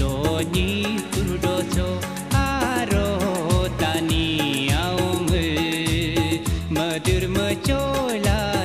Lo ni turudoso Aro tani aume Madur macola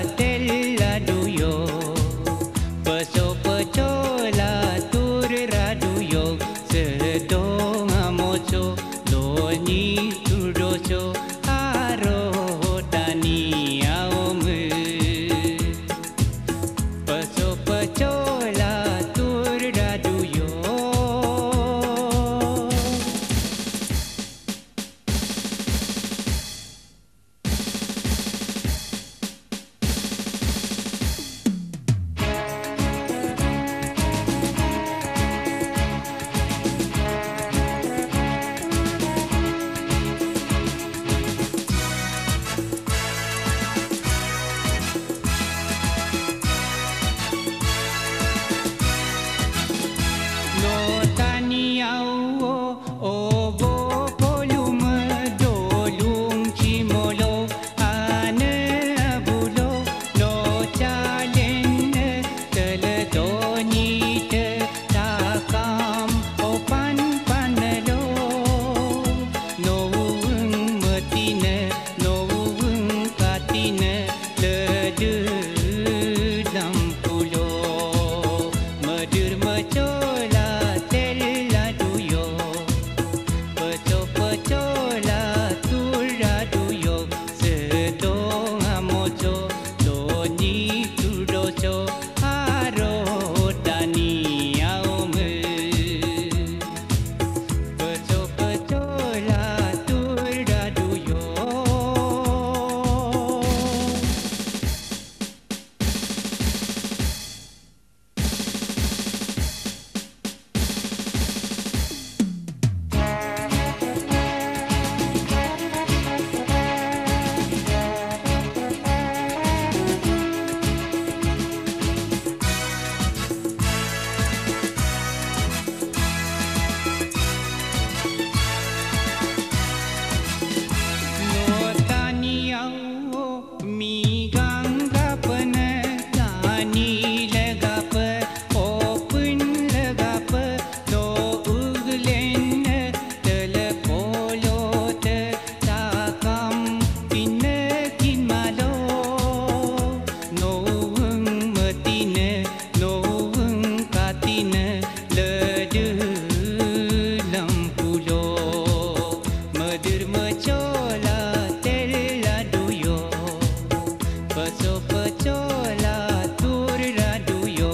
पचो पचोला तूर राडुयो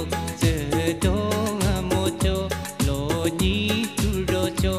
चो मोचो लोनी तुडोचो।